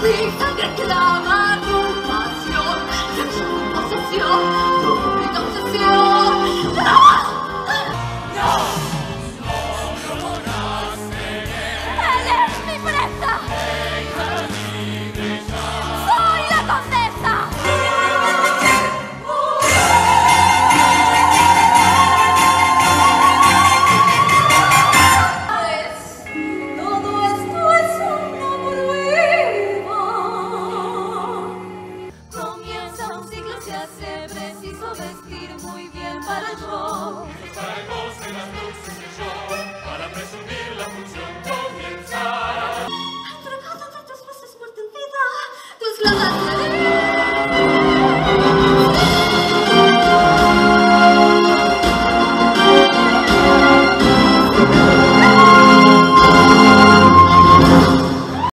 tu risa tu pasión, de su posesión. se hace preciso vestir muy bien para el show.